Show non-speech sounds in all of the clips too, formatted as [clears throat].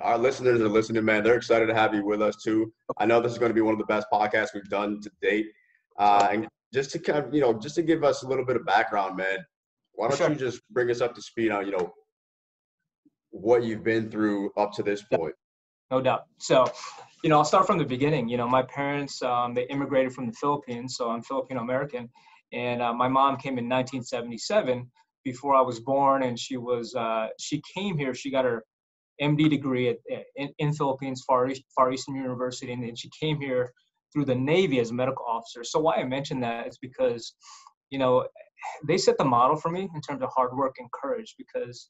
Our listeners are listening, man. They're excited to have you with us too. I know this is going to be one of the best podcasts we've done to date. Uh, and just to kind of, you know, just to give us a little bit of background, man. Why don't sure. you just bring us up to speed on, you know, what you've been through up to this point? No doubt. So, you know, I'll start from the beginning. You know, my parents um, they immigrated from the Philippines, so I'm Filipino American, and uh, my mom came in 1977 before I was born, and she was uh, she came here. She got her MD degree at, in, in Philippines, Far, East, Far Eastern University, and then she came here through the Navy as a medical officer. So why I mention that is because, you know, they set the model for me in terms of hard work and courage. Because,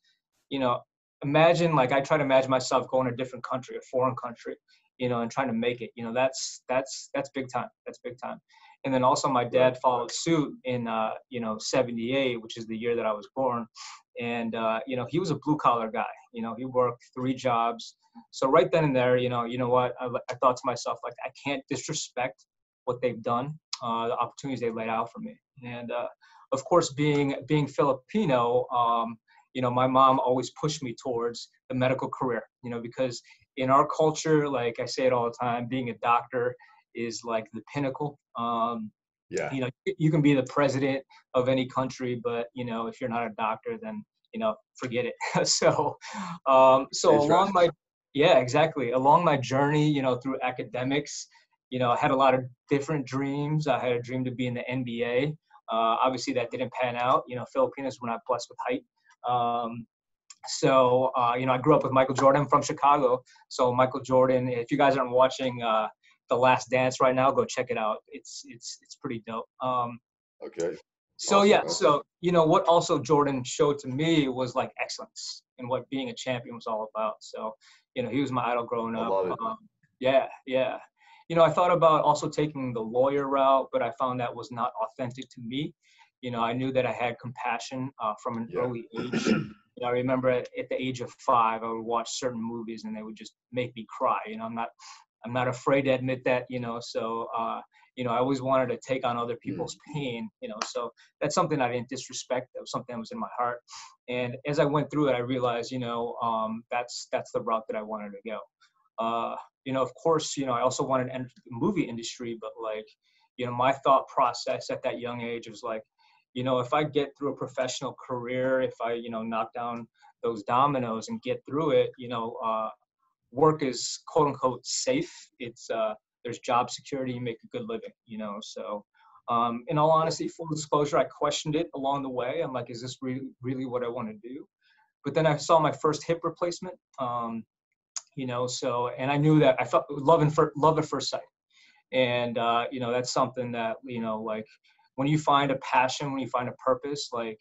you know, imagine like I try to imagine myself going to a different country, a foreign country, you know, and trying to make it. You know, that's that's that's big time. That's big time. And then also my dad followed suit in uh, you know 78, which is the year that I was born. And uh, you know he was a blue collar guy. You know he worked three jobs. So right then and there you know you know what? I, I thought to myself like i can't disrespect what they've done uh, the opportunities they laid out for me. And uh, of course being being filipino um, you know my mom always pushed me towards the medical career you know because in our culture like i say it all the time being a doctor is like the pinnacle um, yeah. You know, you can be the president of any country, but you know, if you're not a doctor, then you know, forget it. [laughs] so, um, so along my, yeah, exactly. Along my journey, you know, through academics, you know, I had a lot of different dreams. I had a dream to be in the NBA. Uh, obviously, that didn't pan out. You know, Filipinos were not blessed with height. Um, so, uh, you know, I grew up with Michael Jordan from Chicago. So, Michael Jordan, if you guys aren't watching uh, the Last Dance right now. Go check it out. It's it's it's pretty dope. Um, okay. So awesome. yeah, so you know what also Jordan showed to me was like excellence and what being a champion was all about. So you know he was my idol growing up. Um, yeah, yeah. You know I thought about also taking the lawyer route, but I found that was not authentic to me. You know I knew that I had compassion uh, from an yeah. early age. You know, I remember at, at, the age of five, I would watch certain movies and they would just make me cry. You know, I'm not I'm not afraid to admit that, you know. So, uh, you know, I always wanted to take on other people's mm. pain, you know. So that's something I didn't disrespect. That was something that was in my heart. And as I went through it, I realized, you know, um, that's that's the route that I wanted to go. Uh, you know, of course, you know, I also wanted to enter the movie industry, but like, you know, my thought process at that young age was like, you know, if I get through a professional career, if I, you know, knock down those dominoes and get through it, you know, uh, work is quote unquote safe. It's uh, there's job security, you make a good living, you know. So, um, in all honesty, full disclosure, I questioned it along the way. I'm like, is this really really what I want to do? But then I saw my first hip replacement, um, you know. So, and I knew that I felt love and for, love at first sight, and uh, you know that's something that you know like when you find a passion, when you find a purpose, like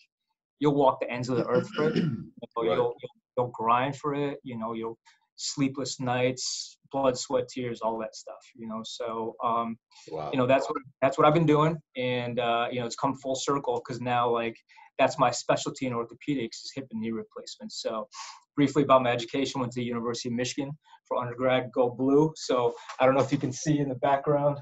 you'll walk the ends of the earth for it. [clears throat] You know, right. you'll, you'll, you'll grind for it. You know, you'll sleepless nights, blood, sweat, tears, all that stuff. You know, so um, wow. you know that's what that's what I've been doing, and uh, you know it's come full circle because now like that's my specialty in orthopedics is hip and knee replacements. So briefly about my education, went to the University of Michigan for undergrad, go blue. So I don't know if you can see in the background,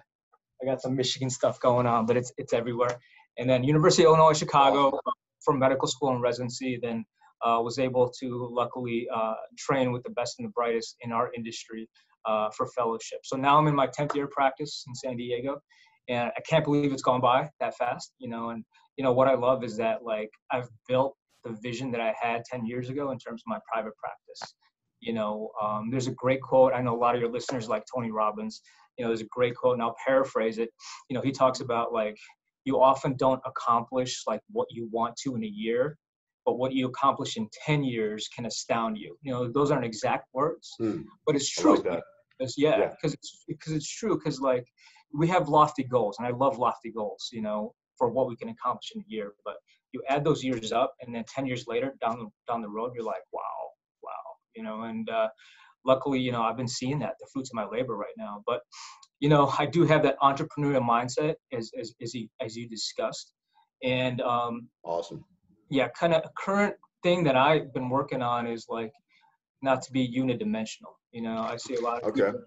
I got some Michigan stuff going on, but it's it's everywhere. And then University of Illinois Chicago for medical school and residency, then was able to luckily uh, train with the best and the brightest in our industry uh, for fellowship. So now I'm in my 10th year practice in San Diego, and I can't believe it's gone by that fast. You know, and you know what I love is that like I've built the vision that I had 10 years ago in terms of my private practice. You know, um, there's a great quote. I know a lot of your listeners like Tony Robbins. You know, there's a great quote, and I'll paraphrase it. You know, he talks about like you often don't accomplish like what you want to in a year but what you accomplish in 10 years can astound you. You know, those aren't exact words, mm. but it's true. Like because, yeah, because yeah. it's because it's true. Because like we have lofty goals, and I love lofty goals. You know, for what we can accomplish in a year. But you add those years up, and then 10 years later, down the down the road, you're like, wow, wow. You know, and uh, luckily, you know, I've been seeing that the fruits of my labor right now. But you know, I do have that entrepreneurial mindset, as as as you, as you discussed, and um, awesome yeah, kind of a current thing that I've been working on is like not to be unidimensional. You know, I see a lot of okay. People,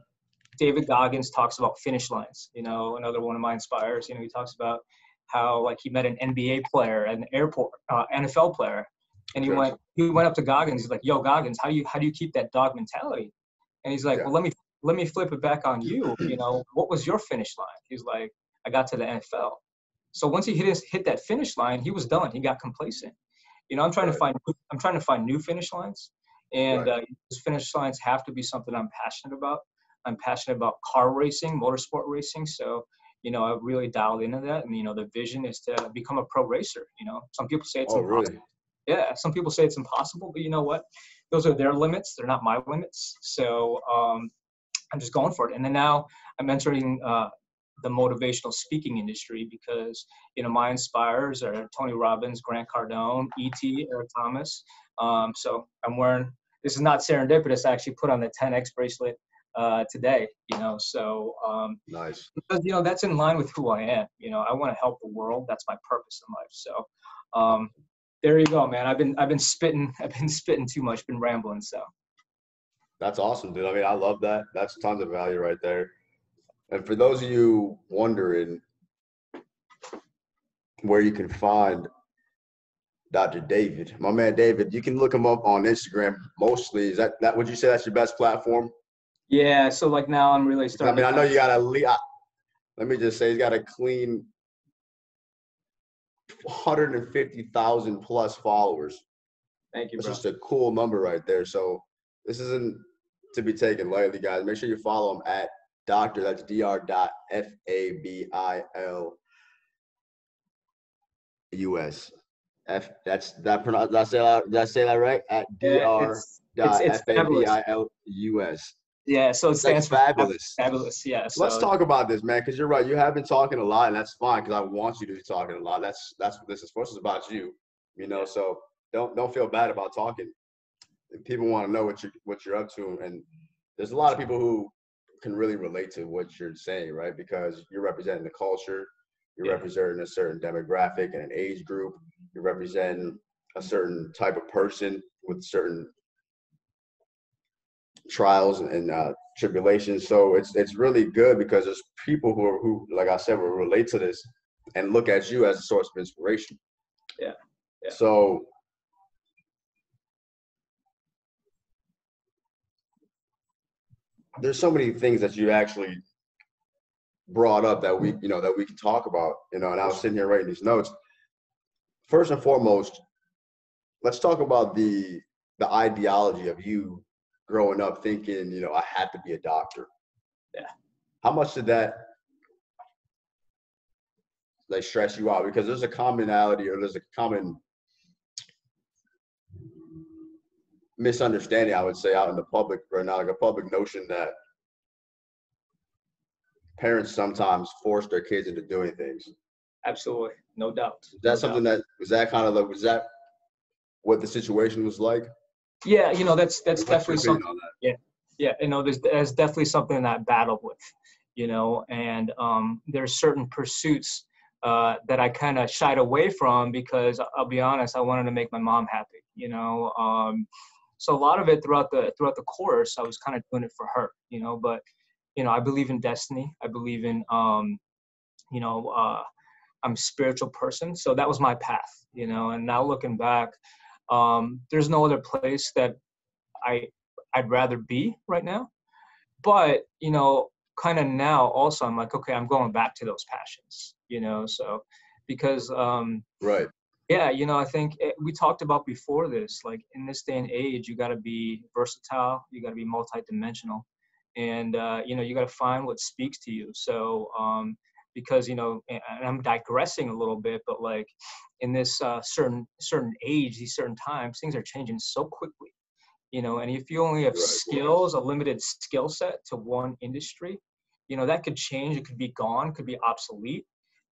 David Goggins talks about finish lines. You know, another one of my inspires. You know, he talks about how like he met an NBA player at an airport, uh, NFL player, and he went he went up to Goggins. He's like, "Yo, Goggins, how do you how do you keep that dog mentality? And he's like, yeah. well, let me let me flip it back on you. You know, what was your finish line? He's like, I got to the NFL. So once he hit his, hit that finish line, he was done. He got complacent. You know, I'm trying right. to find I'm trying to find new finish lines, and right. uh, those finish lines have to be something I'm passionate about. I'm passionate about car racing, motorsport racing. So you know, I really dialed into that. And, you know, the vision is to become a pro racer. You know, some people say it's oh, impossible. Really? Yeah, some people say it's impossible, but you know what? Those are their limits. They're not my limits. So um, I'm just going for it. And then now I'm entering uh, the motivational speaking industry because you know my inspires are Tony Robbins, Grant Cardone, E.T., Eric Thomas. Um, so I'm wearing. This is not serendipitous. I actually put on the 10x bracelet uh, today. You know, so um, nice because you know that's in line with who I am. You know, I want to help the world. That's my purpose in life. So um, there you go, man. I've been I've been spitting [laughs] I've been spitting too much. Been rambling. So that's awesome, dude. I mean, I love that. That's tons of value right there. And for those of you wondering where you can find Dr. David, my man David, you can look him up on Instagram mostly. Is that that would you say that's your best platform? Yeah, so like now I'm really starting. I mean, I know you got a let me just say he's got a clean 150,000 plus followers. Thank you. That's bro. just a cool number right there. So this isn't to be taken lightly, guys. Make sure you follow him at Doctor. That's Dr. Dot F A B I L U S. F. That's that. Pronounce. Did I say that? Did I say that right? At Dr. Dot F A B I L U S. Yeah, so it stands that's fabulous. Fabulous, yeah. So. Let's talk about this, man, because you're right. You have been talking a lot, and that's fine because I want you to be talking a lot. That's that's what this is for. This is about you, you know. So don't don't feel bad about talking. People want to know what you what you're up to, and there's a lot of people who can really relate to what you're saying, right? Because you're representing the culture, you're yeah. representing a certain demographic and an age group, you're representing a certain type of person with certain trials and uh, tribulations. So it's it's really good because there's people who are who, like I said, will relate to this and look at you as a source of inspiration. Yeah. yeah. So there's so many things that you actually brought up that we mm-hmm. you know that we can talk about you know and i was sitting here writing these notes first and foremost let's talk about the the ideology of you growing up thinking, you know, I had to be a doctor. Yeah. How much did that like stress you out? Because there's a commonality or there's a common misunderstanding, I would say, out in the public right now, like a public notion that parents sometimes force their kids into doing things. Absolutely, no doubt. Is that no something doubt. that was that kind of like was that what the situation was like? Yeah, you know that's that's definitely something. That? Yeah, yeah, you know there's there's definitely something that I battle with, you know, and um, there's certain pursuits uh, that I kind of shied away from because I'll be honest, I wanted to make my mom happy, you know. Um, so a lot of it throughout the throughout the course, I was kind of doing it for her, you know. But you know, I believe in destiny. I believe in, um, you know, uh, I'm a spiritual person, so that was my path, you know. And now looking back, um, there's no other place that I I'd rather be right now. But you know, kind of now also I'm like, okay, I'm going back to those passions. You know, so because um, right. Yeah, you know, I think it, we talked about before this. Like in this day and age, you got to be versatile. You got to be multidimensional, and uh, you know, you got to find what speaks to you. So um, because you know and i'm digressing a little bit but like in this uh, certain certain age these certain times things are changing so quickly you know and if you only have right. skills a limited skill set to one industry you know that could change it could be gone could be obsolete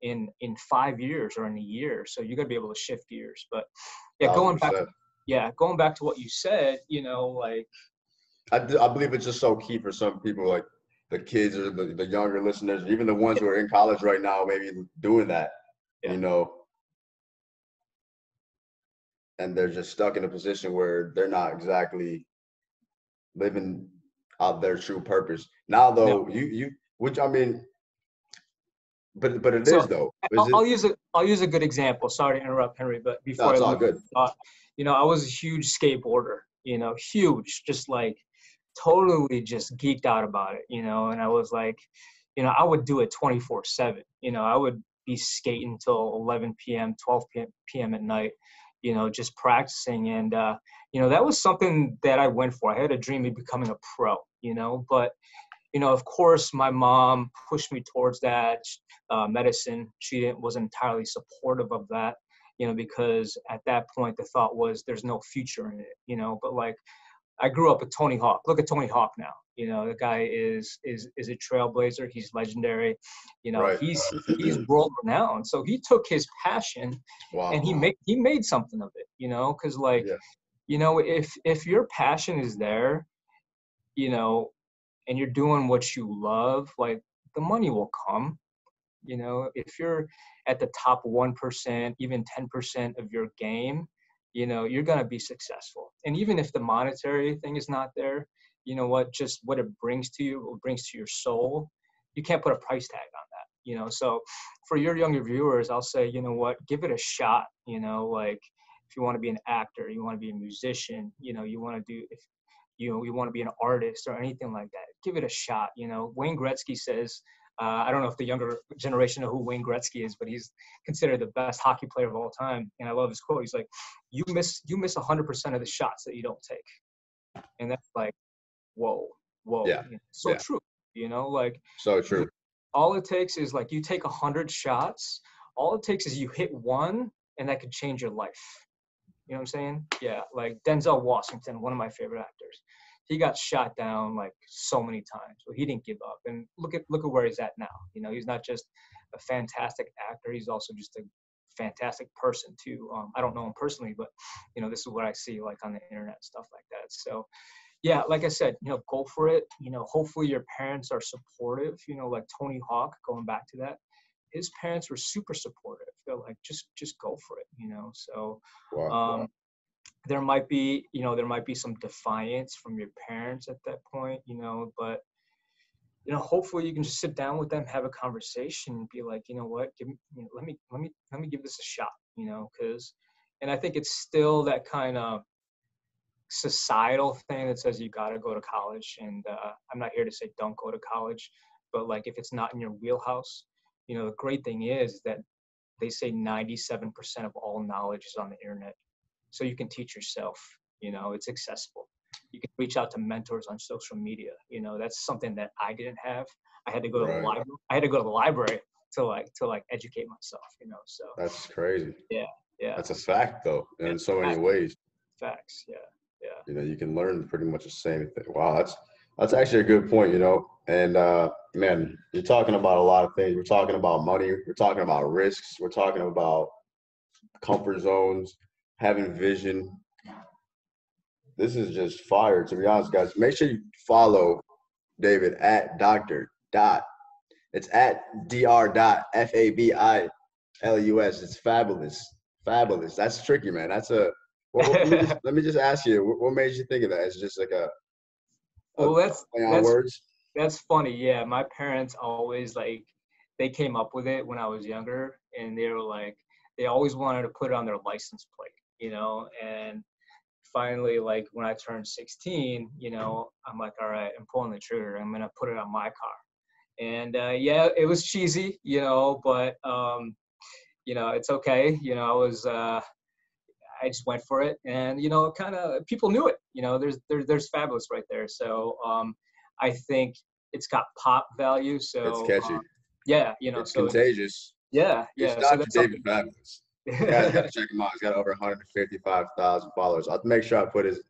in in five years or in a year so you got to be able to shift gears but yeah going back yeah going back to what you said you know like I, I believe it's just so key for some people like the kids or the, the younger listeners, even the ones who are in college right now, maybe doing that, yeah. you know, and they're just stuck in a position where they're not exactly living out their true purpose. Now, though, no. you you which I mean, but but it so, is though. Is I'll, it, I'll, use a I'll use a good example. Sorry to interrupt, Henry, but before no, it's I all good. Uh, you know, I was a huge skateboarder. You know, huge, just like totally just geeked out about it, you know, and I was like, you know, I would do it 24 seven, you know, I would be skating till 11 p.m., 12 p.m. at night, you know, just practicing. And, uh, you know, that was something that I went for. I had a dream of becoming a pro, you know, but, you know, of course, my mom pushed me towards that uh, medicine. She didn't, wasn't entirely supportive of that, you know, because at that point the thought was there's no future in it, you know. But like, I grew up with Tony Hawk. Look at Tony Hawk now. You know, the guy is is is a trailblazer. He's legendary. You know, right. he's [clears throat] he's world renowned. So he took his passion wow. and he made he made something of it. You know, because like, yeah. you know, if if your passion is there, you know, and you're doing what you love, like the money will come. You know, if you're at the top one percent, even ten percent of your game, you know you're going to be successful. And even if the monetary thing is not there you know what? Just what it brings to you what brings to your soul you can't put a price tag on that you know? So for your younger viewers i'll say you know what? Give it a shot you know? Like if you want to be an actor you want to be a musician you know you want to do if you know you want to be an artist or anything like that give it a shot you know wayne gretzky says uh, I don't know if the younger generation know who Wayne Gretzky is, but he's considered the best hockey player of all time. And I love his quote. He's like, "You miss you miss 100% of the shots that you don't take," and that's like, whoa, whoa, yeah, so yeah. true. You know, like so true. All it takes is like you take 100 shots. All it takes is you hit one, and that could change your life. You know what I'm saying? Yeah, like Denzel Washington, one of my favorite actors he got shot down like so many times, but he didn't give up. And look at look at where he's at now. You know, he's not just a fantastic actor; he's also just a fantastic person too. Um, I don't know him personally, but you know, this is what I see like on the internet stuff like that. So, yeah, like I said, you know, go for it. You know, hopefully your parents are supportive. You know, like Tony Hawk, going back to that, his parents were super supportive. They're like, just just go for it. You know, so. Wow, um, wow there might be you know there might be some defiance from your parents at that point you know but you know hopefully you can just sit down with them have a conversation and be like you know what? Give me you know, let me let me let me give this a shot you know because and i think it's still that kind of societal thing that says you got to go to college and uh, i'm not here to say don't go to college but like if it's not in your wheelhouse you know the great thing is that they say 97% of all knowledge is on the internet so you can teach yourself you know it's accessible. You can reach out to mentors on social media you know that's something that i didn't have. I had to go right. to the library i had to go to the library to like to like educate myself you know so that's crazy. Yeah yeah. That's a fact though in so many ways. Facts yeah yeah. You know you can learn pretty much the same thing. Wow that's that's actually a good point you know and uh man you're talking about a lot of things. We're talking about money we're talking about risks we're talking about comfort zones having vision. This is just fire, to be honest, guys. Make sure you follow David at Doctor Dot. It's at Dr. Dot F A B I L U S. It's fabulous, fabulous. That's tricky, man. That's a. Well, let, me just, let, me just, ask you, what, made you think of that? It's just like a. a well, that's that's, words. that's funny. Yeah, my parents always like they came up with it when I was younger, and they were like they always wanted to put it on their license plate you know, and finally, like when I turned 16, you know, I'm like, all right, I'm pulling the trigger. I'm gonna put it on my car. And uh, yeah, it was cheesy, you know, but um, you know, it's okay. You know, I was uh, I just went for it, and you know, kind of people knew it. You know, there's there, there's fabulous right there. So um, I think it's got pop value. So it's catchy. Um, yeah, you know, it's so contagious. Yeah, yeah. It's not so David Fabulous you [laughs] guys got to check him out. He's got over 155,000 followers. I'll make sure I put his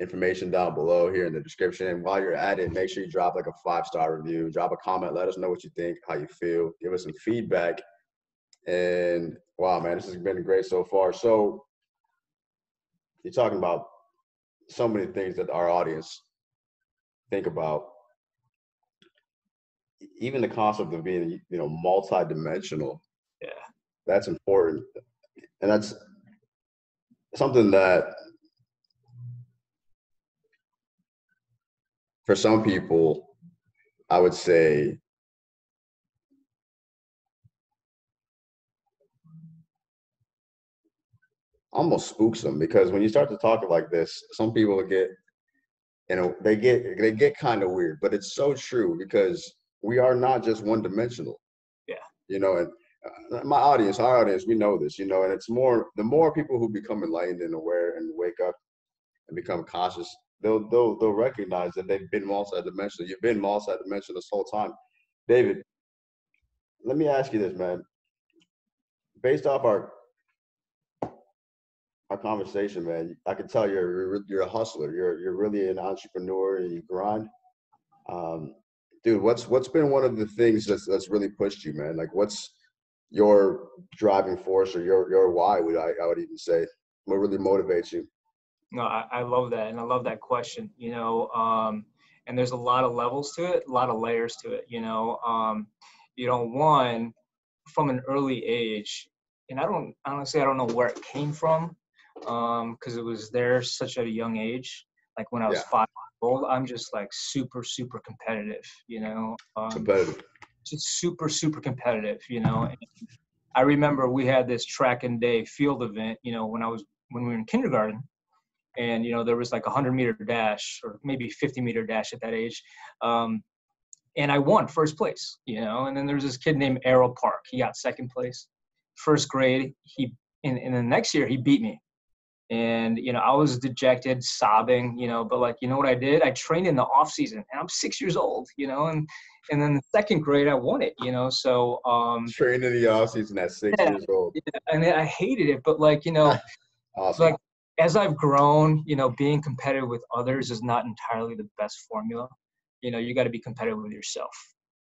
information down below here in the description. And while you're at it, make sure you drop like a five star review, drop a comment, let us know what you think, how you feel, give us some feedback. And wow, man, this has been great so far. So you're talking about so many things that our audience think about. Even the concept of being, you know, multi-dimensional that's important and that's something that for some people i would say almost spooks them because when you start to talk like this some people get you know they get they get kind of weird, but it's so true because we are not just one dimensional. Yeah. You know, and my audience, our audience, we know this, you know, and it's more the more people who become enlightened and aware and wake up and become conscious, they'll they'll they'll recognize that they've been multidimensional. You've been multidimensional this whole time. David, let me ask you this, man. Based off our our conversation, man, I can tell you're you're a hustler. You're you're really an entrepreneur and you grind. Um, dude, what's what's been one of the things that's that's really pushed you, man? Like, what's your driving force or your your why? Would I I would even say what really motivates you? No, I, I love that, and I love that question. You know, um, and there's a lot of levels to it, a lot of layers to it. You know, um, you know, one from an early age, and I don't honestly I don't know where it came from, um because it was there such at a young age. Like when I was yeah. five old, I'm just like super super competitive. You know, um, competitive. Just super super competitive. You know. And I remember we had this track and day field event. You know, when I was when we were in kindergarten and you know there was like a 100 meter dash or maybe 50 meter dash at that age um, and i won first place you know and then there was this kid named errol park he got second place first grade he in, in the next year he beat me and you know i was dejected sobbing you know but like you know what i did i trained in the off season and i'm six years old you know and and then the second grade i won it you know so um trained in the off season at six yeah, years old yeah, and i hated it but like you know [laughs] awesome. like as I've grown, you know, being competitive with others is not entirely the best formula. You know, you got to be competitive with yourself.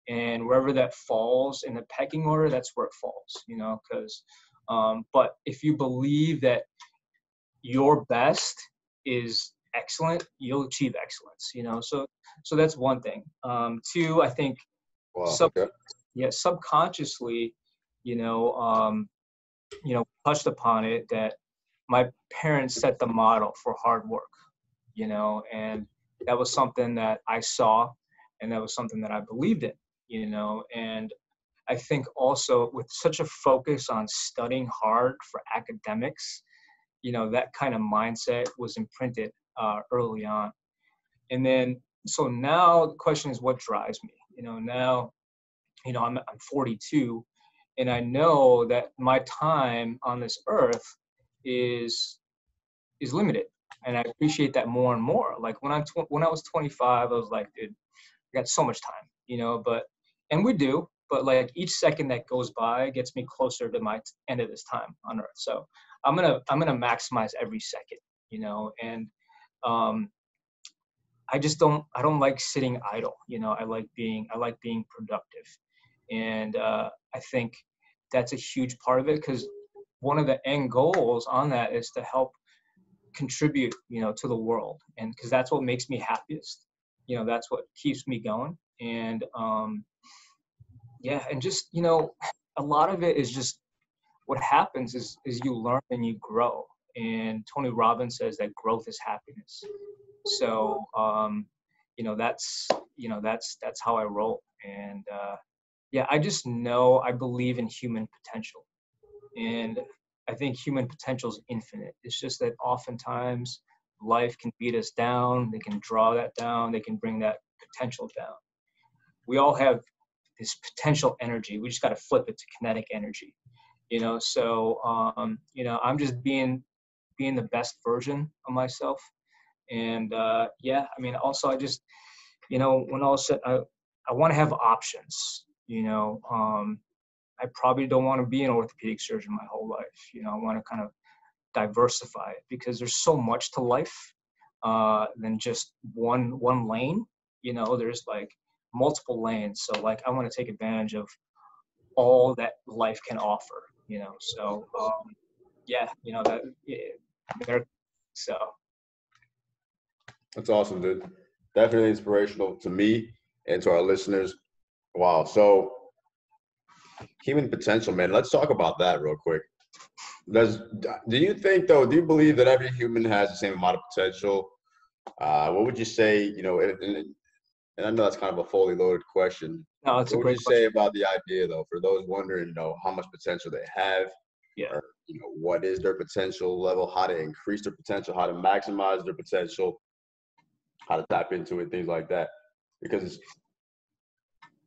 And wherever that falls in the pecking order, that's where it falls, you know, because, um, but if you believe that your best is excellent, you'll achieve excellence, you know, so, so that's one thing. Um, two, I think, wow, sub, okay. yeah, subconsciously, you know, um, you know, touched upon it that my parents set the model for hard work, you know, and that was something that I saw and that was something that I believed in, you know, and I think also with such a focus on studying hard for academics, you know, that kind of mindset was imprinted uh, early on. And then, so now the question is what drives me? You know, now, you know, I'm, I'm 42 and I know that my time on this earth is is limited and i appreciate that more and more like when i'm tw- when i was 25 i was like dude i got so much time you know but and we do but like each second that goes by gets me closer to my end of this time on earth so i'm gonna i'm gonna maximize every second you know and um i just don't i don't like sitting idle you know i like being i like being productive. And uh i think that's a huge part of it because one of the end goals on that is to help contribute you know to the world. And because that's what makes me happiest you know that's what keeps me going. And um yeah and just you know a lot of it is just what happens is is you learn and you grow and tony robbins says that growth is happiness so um you know that's you know that's that's how i roll and uh yeah i just know i believe in human potential and I think human potential is infinite. It's just that oftentimes life can beat us down. They can draw that down. They can bring that potential down. We all have this potential energy. We just got to flip it to kinetic energy. You know, so um, you know, I'm just being being the best version of myself. And uh, yeah, I mean, also I just, you know, when all said, I I want to have options. You know, um, I probably don't want to be an orthopedic surgeon my whole life. You know, I want to kind of diversify it because there's so much to life uh, than just one one lane. You know, there's like multiple lanes. So like I want to take advantage of all that life can offer. You know, so um, yeah, you know that. Yeah, so that's awesome, dude. Definitely inspirational to me and to our listeners. Wow. So human potential, man. Let's talk about that real quick. Does do you think though? Do you believe that every human has the same amount of potential? Uh, what would you say? You know, and, and I know that's kind of a fully loaded question. No, it's what a great. What would you question. say about the idea though? For those wondering, you know, how much potential they have. Yeah. Or, you know, what is their potential level? How to increase their potential? How to maximize their potential? how to tap into it, things like that. Because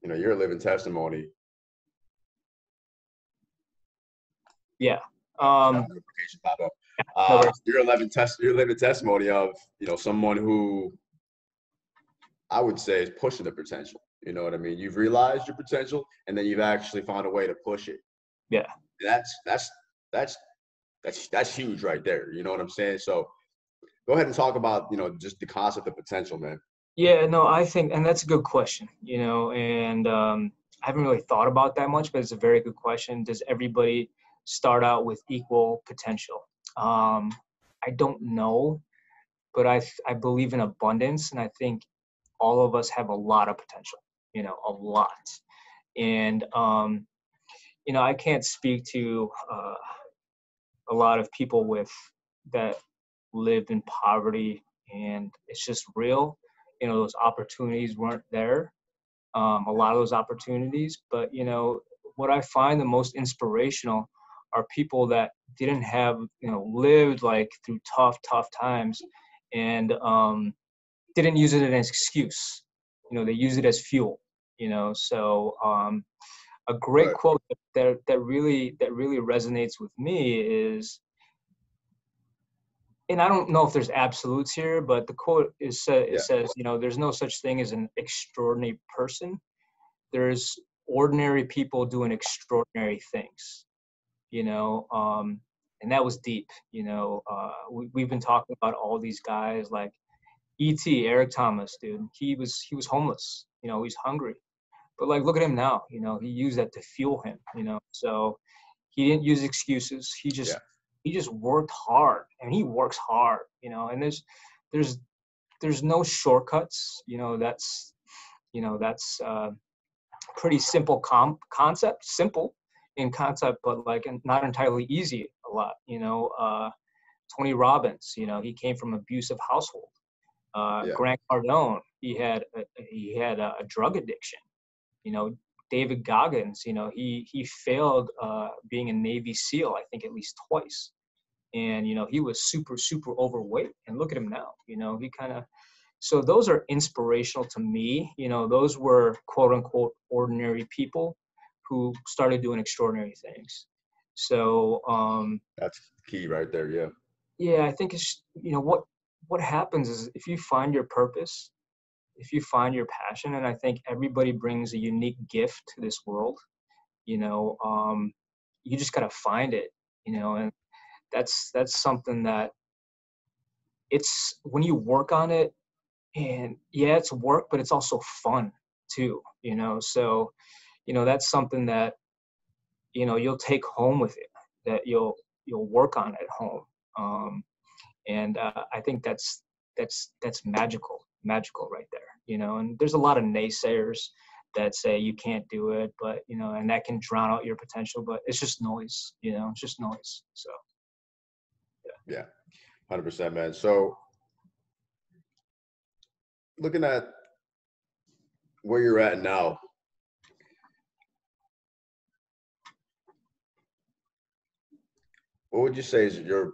you know, you're a living testimony. Yeah. Um, uh, you're a living test. You're a living testimony of you know someone who I would say is pushing the potential. You know what I mean? You've realized your potential, and then you've actually found a way to push it. Yeah. That's that's that's that's that's huge right there. You know what I'm saying? So go ahead and talk about you know just the concept of potential, man. Yeah, no, I think, and that's a good question. You know, and um, I haven't really thought about that much, but it's a very good question. Does everybody start out with equal potential? Um, I don't know, but I I believe in abundance, and I think all of us have a lot of potential. You know, a lot, and um, you know, I can't speak to uh, a lot of people with that lived in poverty, and it's just real. You know, those opportunities weren't there. Um, a lot of those opportunities, but you know, what I find the most inspirational are people that didn't have you know lived like through tough tough times and um, didn't use it as an excuse you know they use it as fuel you know so um, a great right. quote that that really that really resonates with me is and I don't know if there's absolutes here, but the quote is it yeah. says, you know, there's no such thing as an extraordinary person. There's ordinary people doing extraordinary things you know um, and that was deep you know uh, we, we've been talking about all these guys like et eric thomas dude he was he was homeless you know he's hungry but like look at him now you know he used that to fuel him you know so he didn't use excuses he just yeah. he just worked hard and he works hard you know and there's there's there's no shortcuts you know that's you know that's uh pretty simple comp concept simple in concept, but like not entirely easy a lot. You know, uh, Tony Robbins, you know, he came from abusive household. Uh, yeah. Grant Cardone, he had a, he had a, a, drug addiction. You know, David Goggins, you know, he he failed uh, being a Navy SEAL, I think at least twice, and you know he was super super overweight. And look at him now. You know, he kind of so those are inspirational to me. You know, those were quote unquote ordinary people who started doing extraordinary things. So um, that's key right there. Yeah. Yeah, I think it's you know what what happens is if you find your purpose, if you find your passion, and I think everybody brings a unique gift to this world. You know, um, you just gotta find it. You know, and that's that's something that it's when you work on it and yeah it's work but it's also fun too you know so you know that's something that you know you'll take home with you that you'll you'll work on at home um, and uh, i think that's that's that's magical magical right there you know? And there's a lot of naysayers that say you can't do it but you know and that can drown out your potential but it's just noise you know? It's just noise so. Yeah. Yeah 100% man. So looking at where you're at now what would you say is your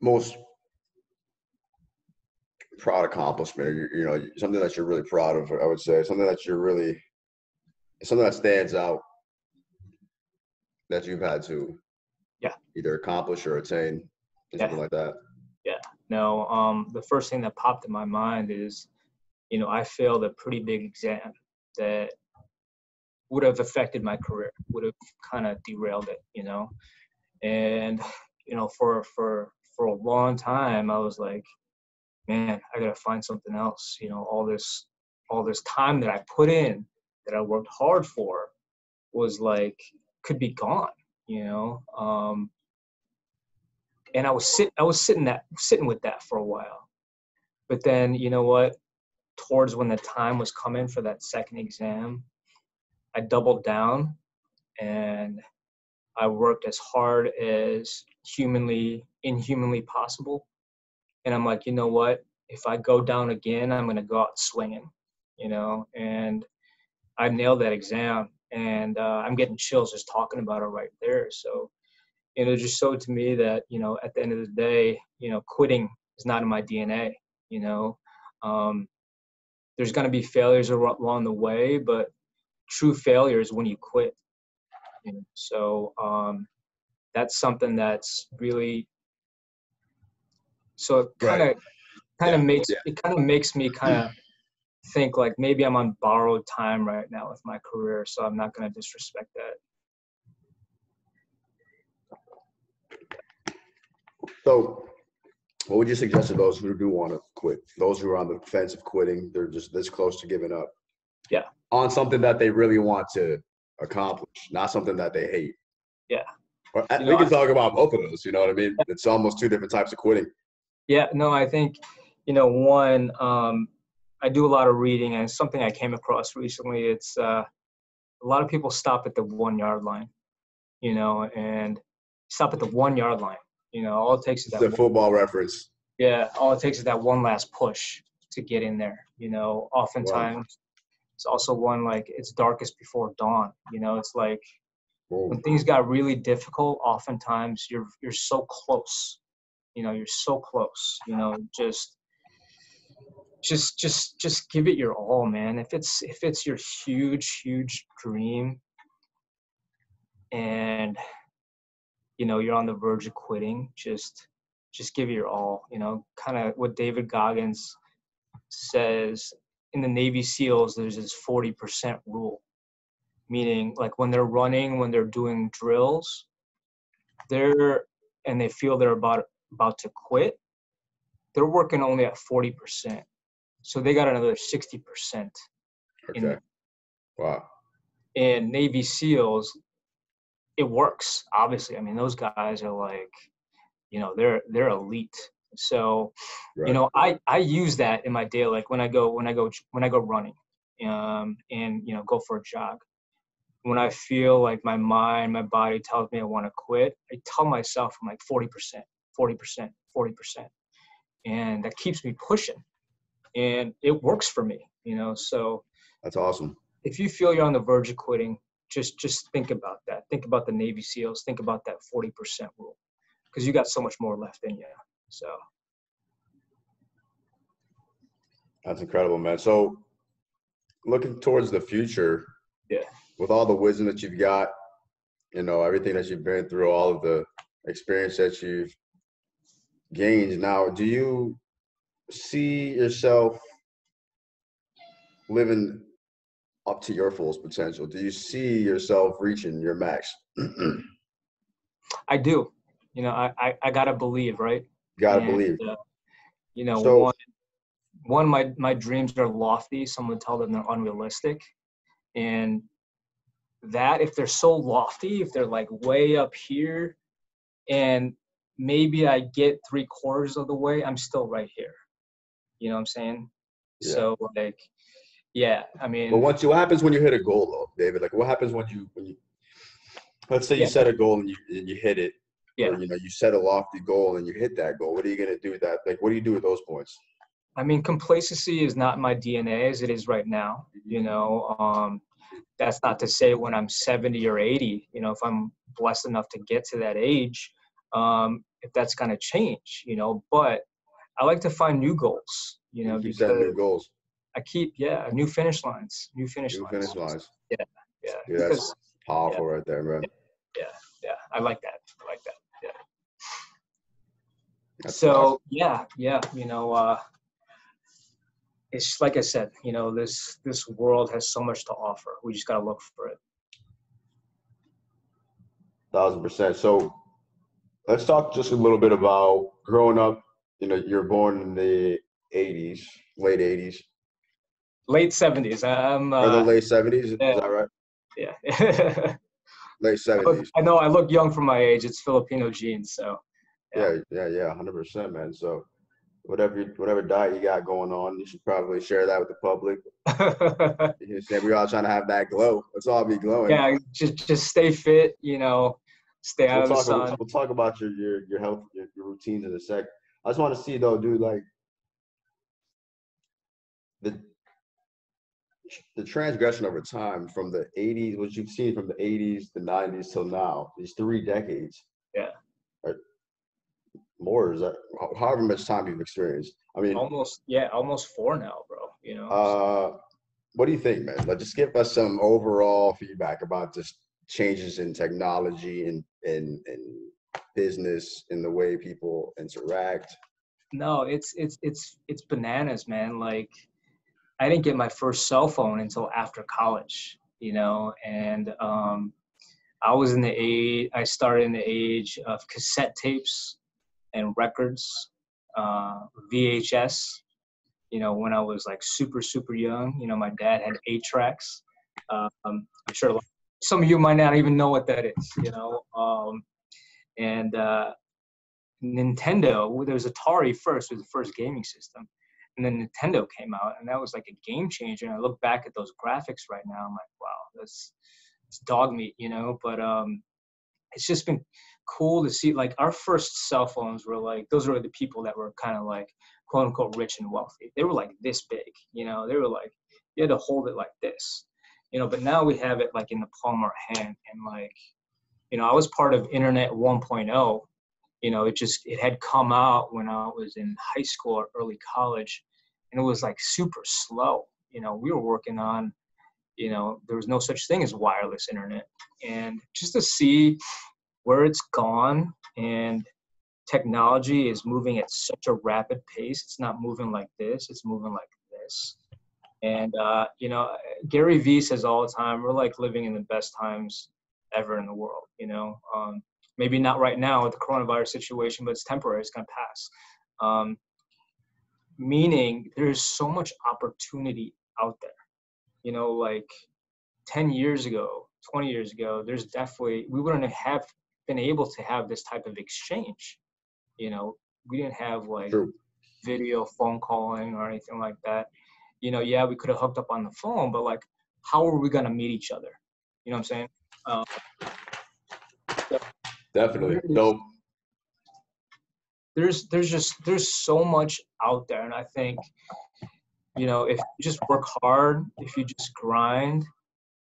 most proud accomplishment or you, you know something that you're really proud of i would say something that you're really something that stands out that you've had to yeah either accomplish or attain yeah. something like that yeah no um the first thing that popped in my mind is you know i failed a pretty big exam that would have affected my career, would have kind of derailed it, you know. And you know, for for for a long time, I was like, man, I gotta find something else. You know, all this all this time that I put in, that I worked hard for, was like could be gone. You know. Um, and I was sit I was sitting that sitting with that for a while. But then you know what? Towards when the time was coming for that second exam, I doubled down and I worked as hard as humanly, inhumanly possible. And I'm like, you know what? If I go down again, I'm going to go out swinging, you know? And I nailed that exam and uh, I'm getting chills just talking about it right there. So, it just showed to me that, you know, at the end of the day, you know, quitting is not in my DNA. You know, um, there's going to be failures along the way, but true failure is when you quit. So um, that's something that's really so it kind of right. kind of yeah. makes yeah. it kind of makes me kind of hmm. think like maybe I'm on borrowed time right now with my career, so I'm not going to disrespect that. So, what would you suggest to those who do want to quit? Those who are on the fence of quitting, they're just this close to giving up. Yeah. On something that they really want to accomplish, not something that they hate. Yeah. Or, eh, we know, can I, talk about both of those. You know what I mean? It's almost two different types of quitting. Yeah. No, I think you know one. Um, I do a lot of reading, and something I came across recently. It's uh, a lot of people stop at the one yard line. You know, and stop at the one yard line you know, all it takes is that. The football reference. Yeah, all it takes is that one last push to get in there. You know, oftentimes wow. it's also one like it's darkest before dawn. You know, it's like Whoa. when things got really difficult. Oftentimes you're you're so close. You know, you're so close. You know, just just just just give it your all man if it's if it's your huge huge dream and you know you're on the verge of quitting just just give it your all you know kind of what david goggins says in the navy seals there's this 40% rule meaning like when they're running when they're doing drills they're and they feel they're about about to quit they're working only at 40% so they got another 60% okay. in wow. And navy seals it works obviously. I mean those guys are like you know they're they're elite. So right. you know i i use that in my day like when i go when i go when i go running um and you know go for a jog. When i feel like my mind my body tells me i want to quit i tell myself i'm like 40% 40% 40% and that keeps me pushing and it works for me you know so that's awesome if you feel you're on the verge of quitting just just think about that. Think about the Navy SEALs. Think about that 40% rule because you got so much more left in you. So that's incredible, man. So looking towards the future, yeah, with all the wisdom that you've got, you know, everything that you've been through, all of the experience that you've gained. Now, do you see yourself living up to your fullest potential? Do you see yourself reaching your max? [clears throat] I do. You know, I, I, I gotta believe, right? Gotta and, believe. Uh, you know, so, one, one, my my dreams are lofty. Some would tell them they're unrealistic, and that if they're so lofty, if they're like way up here, and maybe I get three quarters of the way, I'm still right here. You know what I'm saying? Yeah. So like, yeah, I mean. But once you, what happens when you hit a goal, though, David? Like, what happens when you when you let's say you yeah. set a goal and you and you hit it, yeah. Or, you know, you set a lofty goal and you hit that goal. What are you gonna do with that? Like, what do you do with those points? I mean, complacency is not my DNA as it is right now. You know, um, that's not to say when I'm 70 or 80. You know, if I'm blessed enough to get to that age, um, if that's gonna change. You know, but I like to find new goals. You know, you set new goals I keep yeah new finish lines, new finish new lines. finish lines. Yeah, yeah. yeah that's powerful yeah, right there, bro. Yeah, yeah, I like that. I like that. Yeah. That's so awesome. yeah, yeah, you know, uh, it's like I said, you know, this this world has so much to offer. We just gotta look for it. Thousand percent. So let's talk just a little bit about growing up. You know, you're born in the '80s, late '80s late seventies. Um, uh, or the late seventies. Yeah. Is that right? Yeah. [laughs] late seventies. I know I look young for my age. It's Filipino genes, so. Yeah, yeah, yeah, hundred percent, man. So, whatever whatever diet you got going on, you should probably share that with the public. [laughs] you know, we're all trying to have that glow. Let's all be glowing. Yeah, just just stay fit. You know, stay out we'll of the sun. About, we'll talk about your your your health, your, your routines in a sec. I just want to see though, dude, like the the transgression over time from the 80s, what you've seen from the 80s, the 90s till now, these three decades. Yeah. More is that however much time you've experienced. I mean, almost yeah, almost four now, bro. You know. Uh, what do you think, man? Like, just give us some overall feedback about just changes in technology and in, in business in the way people interact. No, it's it's it's it's bananas, man. Like, I didn't get my first cell phone until after college, you know, and um, I was in the age. I started in the age of cassette tapes and records, uh, VHS. You know, when I was like super super young. You know, my dad had eight tracks. Um, I'm sure some of you might not even know what that is. You know, um, and uh, Nintendo. There was Atari first, was the first gaming system, and then Nintendo came out, and that was like a game changer. And I look back at those graphics right now, I'm like, wow, that's it's dog meat, you know. But um, it's just been cool to see. Like our first cell phones were like those were the people that were kind of like quote unquote rich and wealthy. They were like this big, you know. They were like you had to hold it like this, you know. But now we have it like in the palm of our hand, and like you know, I was part of Internet 1.0. You know, it just it had come out when I was in high school or early college, and it was like super slow. You know, we were working on you know there was no such thing as wireless internet and just to see where it's gone and technology is moving at such a rapid pace it's not moving like this it's moving like this and uh, you know gary vee says all the time we're like living in the best times ever in the world you know um, maybe not right now with the coronavirus situation but it's temporary it's going to pass um, meaning there's so much opportunity out there you know, like 10 years ago, 20 years ago, there's definitely, we wouldn't have been able to have this type of exchange. You know, we didn't have like True. video phone calling or anything like that. You know, yeah, we could have hooked up on the phone, but like, how are we going to meet each other? You know what I'm saying? Um, Definitely. No. There's there's just there's so much out there, and I think you know, if you just work hard, if you just grind,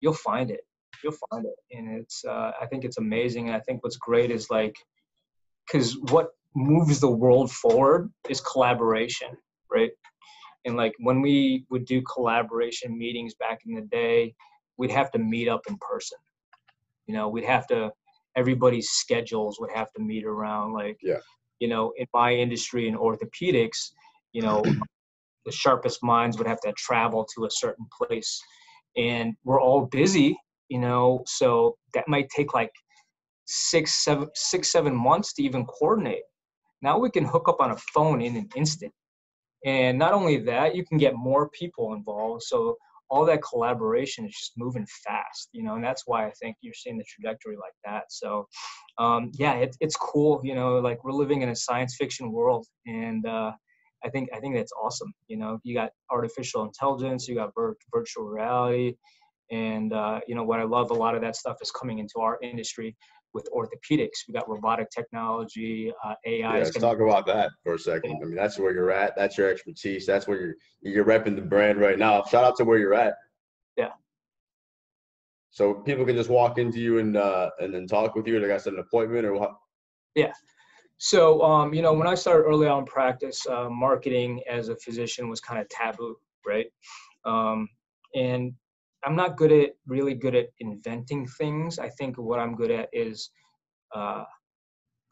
you'll find it. You'll find it. And it's, uh, I think it's amazing. And I think what's great is like, because what moves the world forward is collaboration, right? And like when we would do collaboration meetings back in the day, we'd have to meet up in person. You know, we'd have to, everybody's schedules would have to meet around like, yeah. you know, in my industry in orthopedics, you know, [clears throat] the sharpest minds would have to travel to a certain place and we're all busy you know so that might take like six seven six seven months to even coordinate now we can hook up on a phone in an instant and not only that you can get more people involved so all that collaboration is just moving fast you know and that's why i think you're seeing the trajectory like that so um, yeah it, it's cool you know like we're living in a science fiction world and uh, I think I think that's awesome. You know, you got artificial intelligence, you got vir- virtual reality, and uh, you know what I love. A lot of that stuff is coming into our industry with orthopedics. We got robotic technology, uh, AI. Yeah, let's talk about that for a second. I mean, that's where you're at. That's your expertise. That's where you're you're repping the brand right now. Shout out to where you're at. Yeah. So people can just walk into you and uh, and then talk with you. They got an appointment or what? Yeah. So, um, you know, when I started early on practice, uh, marketing as a physician was kind of taboo, right? Um, and I'm not good at really good at inventing things. I think what I'm good at is uh,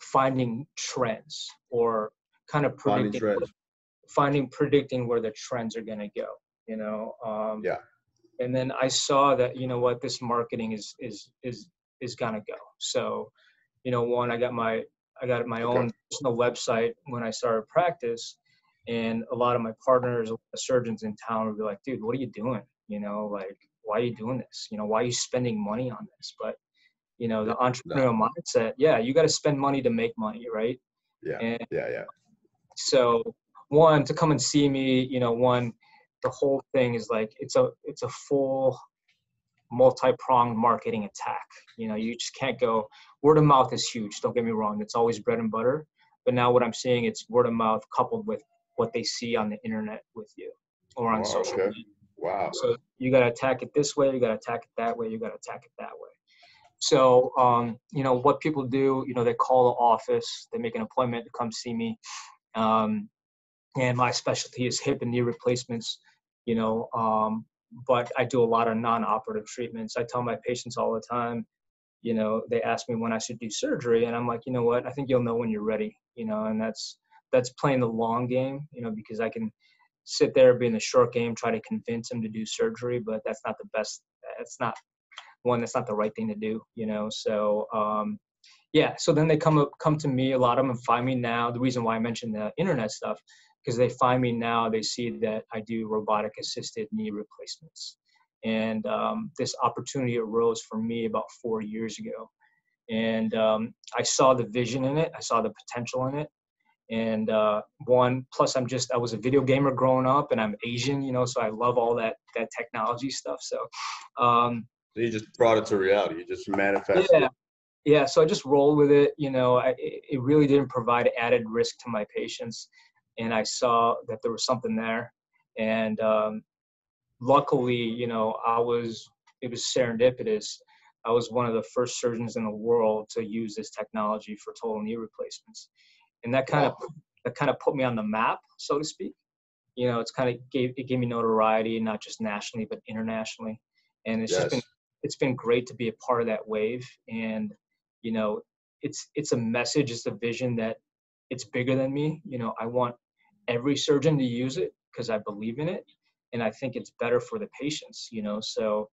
finding trends or kind of predicting, finding, what, finding predicting where the trends are going to go. You know. Um, yeah. And then I saw that you know what this marketing is is is is gonna go. So, you know, one I got my I got my own personal website when I started practice, and a lot of my partners, surgeons in town, would be like, "Dude, what are you doing? You know, like, why are you doing this? You know, why are you spending money on this?" But you know, the entrepreneurial no. mindset, yeah, you got to spend money to make money, right? Yeah, and yeah, yeah. So, one to come and see me, you know, one, the whole thing is like it's a it's a full multi-pronged marketing attack. You know, you just can't go word of mouth is huge. Don't get me wrong; it's always bread and butter. But now what I'm seeing, it's word of mouth coupled with what they see on the internet with you or on wow, social okay. media. Wow. So you got to attack it this way. You got to attack it that way. You got to attack it that way. So, um, you know, what people do, you know, they call the office, they make an appointment to come see me. Um, and my specialty is hip and knee replacements, you know, um, but I do a lot of non-operative treatments. I tell my patients all the time, you know, they ask me when I should do surgery, and I'm like, you know what, I think you'll know when you're ready, you know, and that's that's playing the long game, you know, because I can sit there, be in the short game, try to convince him to do surgery, but that's not the best. That's not one. That's not the right thing to do, you know. So um, yeah, so then they come up, come to me. A lot of them find me now. The reason why I mentioned the internet stuff because they find me now. They see that I do robotic assisted knee replacements, and um, this opportunity arose for me about four years ago, and um, I saw the vision in it. I saw the potential in it, and uh, one plus i'm just i was a video gamer growing up and i'm asian you know so i love all that that technology stuff so um so you just brought it to reality you just manifested yeah. Yeah so i just rolled with it you know I, it really didn't provide added risk to my patients and i saw that there was something there. And um luckily you know i was it was serendipitous. I was one of the first surgeons in the world to use this technology for total knee replacements and that kind wow. of that kind of put me on the map, so to speak. You know, it's kind of gave it gave me notoriety, not just nationally but internationally, and it's yes. just been it's been great to be a part of that wave. And you know, it's it's a message, it's a vision that it's bigger than me. You know, I want every surgeon to use it because I believe in it, and I think it's better for the patients. You know, so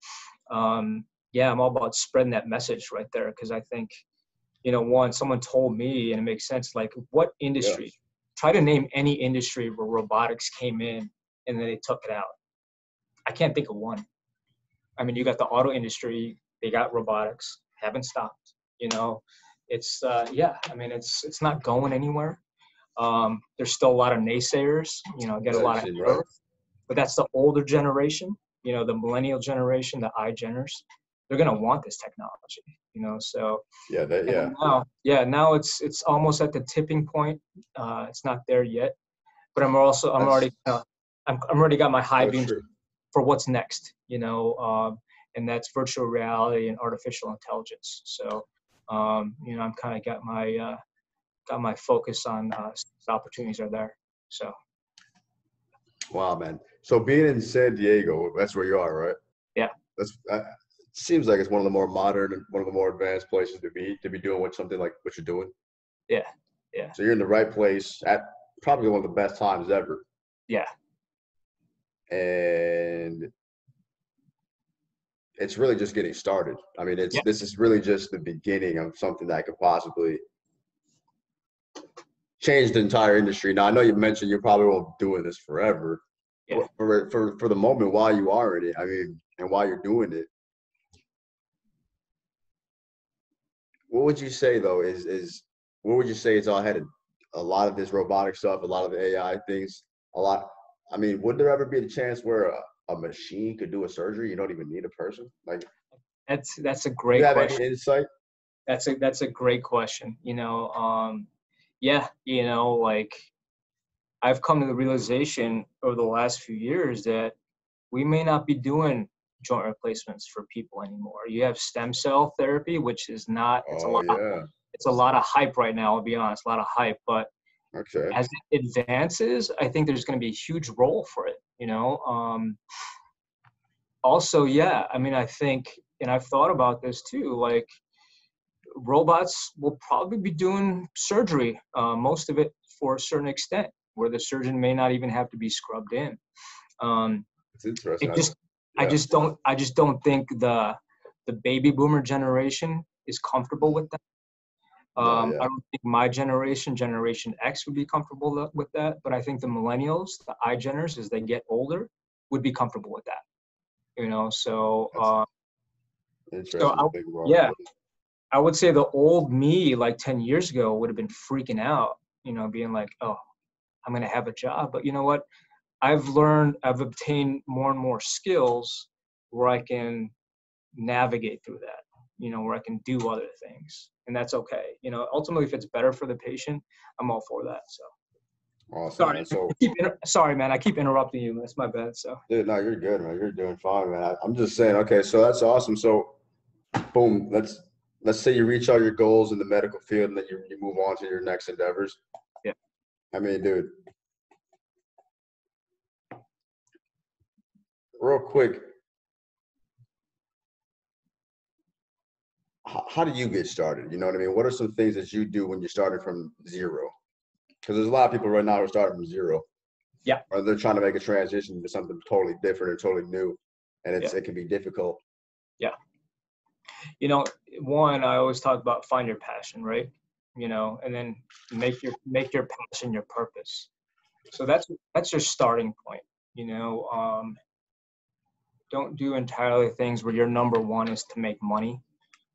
um, yeah, I'm all about spreading that message right there because I think you know, one, someone told me, and it makes sense, like what industry? Yes. Try to name any industry where robotics came in and then they took it out. I can't think of one. I mean, you got the auto industry, they got robotics, haven't stopped. You know, it's uh, yeah. I mean, it's it's not going anywhere. Um, there's still a lot of naysayers. You know, get a lot of, right. but that's the older generation. You know, the millennial generation, the I Geners they're going to want this technology you know so yeah that, yeah. now, yeah now it's it's almost at the tipping point uh, it's not there yet but i'm also i'm That's, already uh, I'm, I'm already got my high beams for what's next you know um, and that's virtual reality and artificial intelligence so um, you know i'm kind of got my uh, got my focus on uh, opportunities are there so. Wow man. So being in san diego that's where you are right? Yeah. That's seems like it's one of the more modern and one of the more advanced places to be to be doing what something like what you're doing. Yeah, yeah. So you're in the right place at probably one of the best times ever. Yeah. And it's really just getting started. I mean, it's yeah. this is really just the beginning of something that could possibly change the entire industry. Now, I know you mentioned you probably won't be doing this forever. Yeah. For, for for the moment while you are in it, I mean, and while you're doing it, what would you say though is is what would you say is all headed? A lot of this robotic stuff, a lot of the AI things, a lot. I mean, would there ever be a chance where a, a machine could do a surgery? You don't even need a person. Like that's that's a great you have question. Any insight? That's a that's a great question. You know, um, yeah, you know, like I've come to the realization over the last few years that we may not be doing joint replacements for people anymore. You have stem cell therapy, which is not it's oh, a lot yeah. it's a lot of hype right now, I'll be honest, a lot of hype, but okay. as it advances, I think there's going to be a huge role for it, you know. Um, also, yeah, I mean, I think and I've thought about this too, like robots will probably be doing surgery, uh, most of it for a certain extent, where the surgeon may not even have to be scrubbed in. Um, it's interesting. It just I just don't I just don't think the the baby boomer generation is comfortable with that. Um, yeah. I don't think my generation, Generation X, would be comfortable with that. But I think the millennials, the iGeners, as they get older, would be comfortable with that. You know, so uh, so I, yeah, I would say the old me, like ten years ago, would have been freaking out. You know, being like, "Oh, I'm gonna have a job," but you know what? I've learned, I've obtained more and more skills where I can navigate through that, you know, where I can do other things. And that's okay. You know, ultimately, if it's better for the patient, I'm all for that. So. Awesome. Sorry, so, inter- sorry, man. I keep interrupting you. That's my bad. So. Dude, no, you're good, man. You're doing fine, man. I, I'm just saying. Okay, so that's awesome. So, boom. Let's let's say you reach all your goals in the medical field and then you, you move on to your next endeavors. Yeah. I mean, dude, real quick, how, how do you get started? You know what I mean? What are some things that you do when you're starting from zero? Because there's a lot of people right now who are starting from zero. Yeah. Or they're trying to make a transition to something totally different or totally new, and it's Yeah. it can be difficult. Yeah. You know one i always talk about find your passion right you know and then make your make your passion your purpose so that's that's your starting point you know um don't do entirely things where your number one is to make money.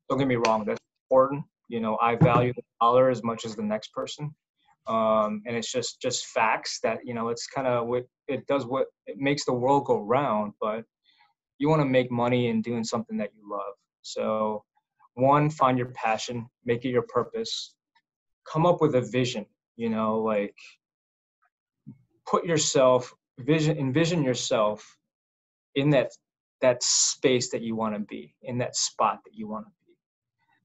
Don't get me wrong that's important. You know i value the dollar as much as the next person. Um and it's just just facts that you know it's kind of what it does what it makes the world go round but you want to make money in doing something that you love. So, one, find your passion, make it your purpose, come up with a vision, you know, like put yourself, vision, envision yourself in that that space that you want to be, in that spot that you want to be.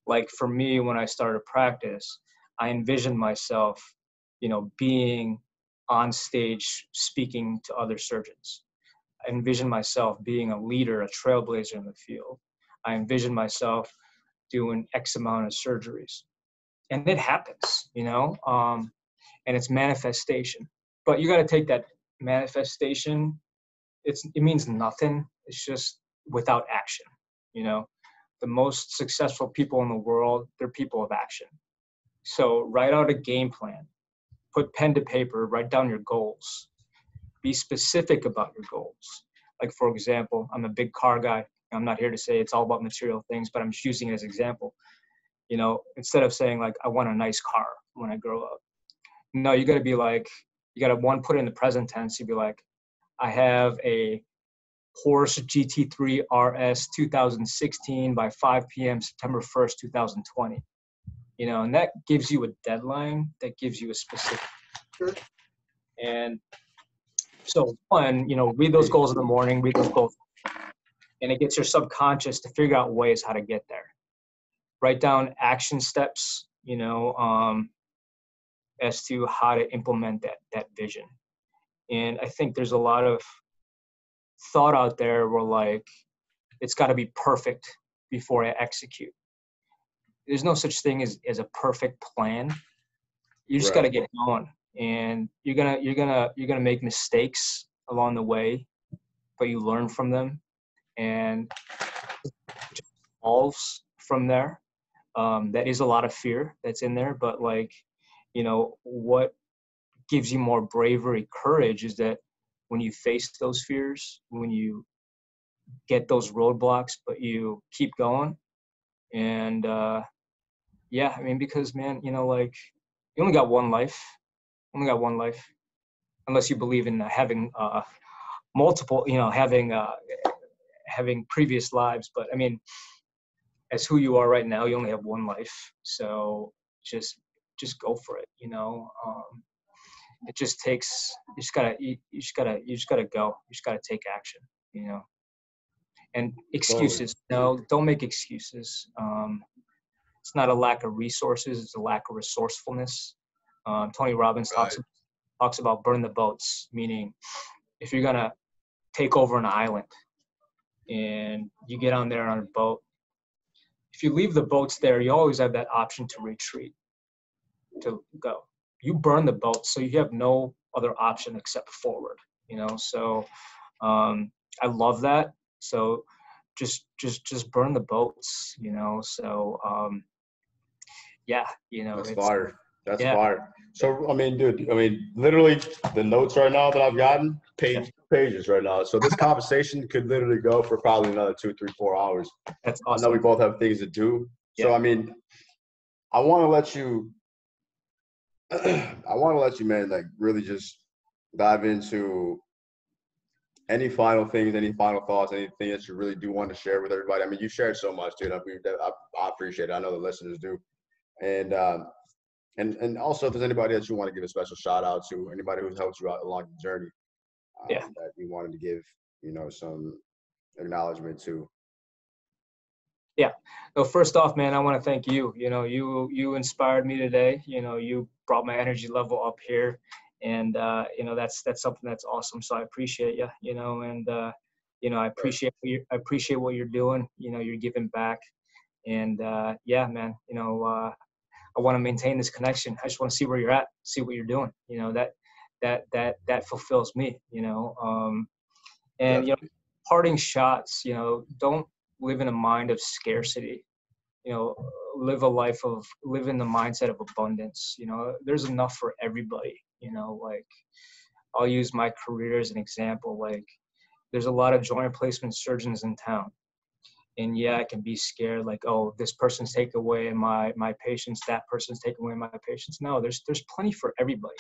Like for me, when I started practice, I envisioned myself, you know, being on stage speaking to other surgeons. I envisioned myself being a leader, a trailblazer in the field. I envisioned myself doing X amount of surgeries. And it happens, you know, um, and it's manifestation. But you got to take that manifestation. It's it means nothing. It's just without action. You know, the most successful people in the world, they're people of action. So write out a game plan, put pen to paper, write down your goals, be specific about your goals. Like for example, I'm a big car guy. I'm not here to say it's all about material things, but I'm just using it as example. You know, instead of saying like I want a nice car when I grow up, no, you got to be like you got to one put it in the present tense. You'd be like, I have a Porsche GT3 RS 2016 by 5 p.m. September 1st, 2020. You know, and that gives you a deadline. That gives you a specific. And so one, you know, read those goals in the morning. Read those goals and it gets your subconscious to figure out ways how to get there. Write down action steps, you know, um, as to how to implement that that vision. And I think there's a lot of thought out there where like it's got to be perfect before I execute. There's no such thing as as a perfect plan. You just right. got to get going, and you're gonna you're gonna you're gonna make mistakes along the way, but you learn from them and evolves from there. Um, that is a lot of fear that's in there, but like, you know, what gives you more bravery, courage is that when you face those fears, when you get those roadblocks, but you keep going. And uh, yeah, I mean, because man, you know, like you only got one life, only got one life, unless you believe in having uh, multiple, you know, having uh, having previous lives but i mean as who you are right now you only have one life so just just go for it you know um, it just takes you just gotta you, you just gotta you just gotta go you just gotta take action you know and excuses no don't make excuses um, it's not a lack of resources it's a lack of resourcefulness um, tony robbins right. talks talks about burn the boats meaning if you're gonna take over an island and you get on there on a boat. If you leave the boats there, you always have that option to retreat, to go. You burn the boat, so you have no other option except forward. You know, so um, I love that. So just just just burn the boats. You know, so um, yeah, you know, that's fire. That's yeah. fire. So I mean, dude, I mean, literally the notes right now that I've gotten, page pages right now. So this conversation could literally go for probably another two, three, four hours. That's awesome. I know we both have things to do. Yeah. So I mean, I want to let you. [clears throat] I want to let you, man, like really just dive into any final things, any final thoughts, anything that you really do want to share with everybody. I mean, you shared so much, dude. I, I, I appreciate it. I know the listeners do. And um, and and also, if there's anybody that you want to give a special shout out to, anybody who's helped you out along the journey, um, yeah. that you wanted to give, you know, some acknowledgement to. Yeah. Well, first off, man, I want to thank you. You know, you you inspired me today. You know, you brought my energy level up here, and uh, you know that's that's something that's awesome. So I appreciate you. You know, and uh, you know I appreciate you, I appreciate what you're doing. You know, you're giving back, and uh, yeah, man. You know, uh, I want to maintain this connection. I just want to see where you're at, see what you're doing. You know that that that that fulfills me. You know, um, and you know, parting shots. You know, don't live in a mind of scarcity. You know, live a life of live in the mindset of abundance. You know, there's enough for everybody. You know, like I'll use my career as an example. Like there's a lot of joint replacement surgeons in town and yeah, I can be scared like, oh, this person's taking away my my patients, that person's taking away my patients. No, there's there's plenty for everybody,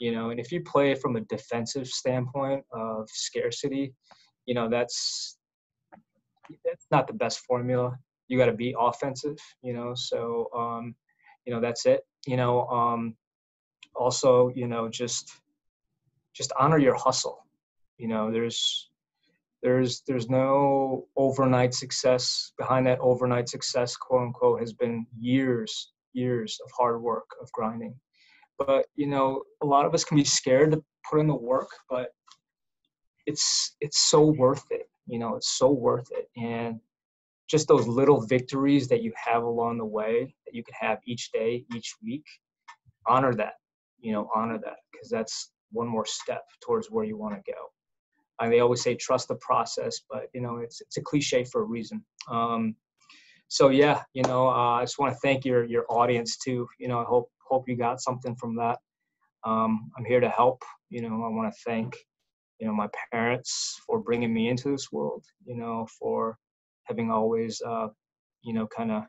you know. And if you play from a defensive standpoint of scarcity, you know that's that's not the best formula. You got to be offensive, you know. So um, you know that's it. You know, um, also you know just just honor your hustle. You know, there's there's there's no overnight success behind that overnight success quote unquote has been years years of hard work of grinding but you know a lot of us can be scared to put in the work but it's it's so worth it you know it's so worth it and just those little victories that you have along the way that you can have each day each week honor that you know honor that because that's one more step towards where you want to go and they always say trust the process, but you know it's it's a cliche for a reason. Um, so yeah, you know, uh, I just want to thank your your audience too. You know, I hope hope you got something from that. Um, I'm here to help. You know, I want to thank you know my parents for bringing me into this world. You know, for having always uh, you know kind of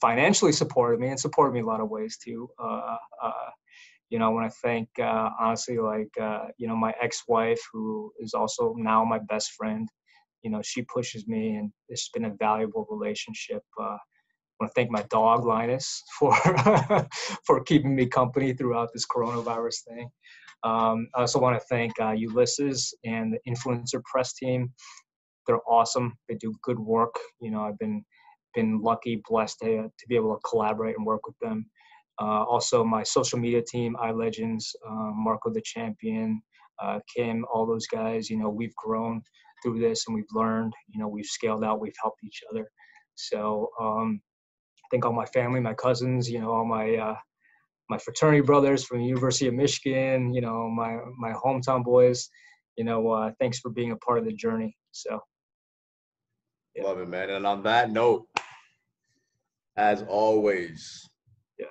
financially supported me and supported me a lot of ways too. Uh, uh, you know, I want to thank uh, honestly, like uh, you know, my ex-wife who is also now my best friend. You know, she pushes me, and it's been a valuable relationship. Want to thank my dog Linus [laughs] for for keeping me company throughout this coronavirus thing. Um, I also want to thank uh, Ulysses and the Influencer Press team. They're awesome. They do good work. You know, I've been been lucky, blessed to, to be able to collaborate and work with them. Uh, also, my social media team, iLegends, uh, Marco the Champion, uh, Kim, all those guys. You know, we've grown through this and we've learned. You know, we've scaled out. We've helped each other. So um, think all my family, my cousins, you know, all my uh, my fraternity brothers from the University of Michigan. You know, my my hometown boys. You know, uh, thanks for being a part of the journey. So. Yeah. Love it, man. And on that note, as always, yeah.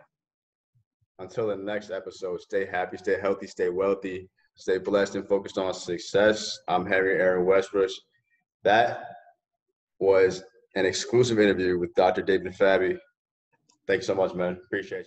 until the next episode, stay happy, stay healthy, stay wealthy, stay blessed, and focused on success. I'm Henry Aaron Westbrook. That was an exclusive interview with Dr. David Fabi. Thanks so much, man. Appreciate you.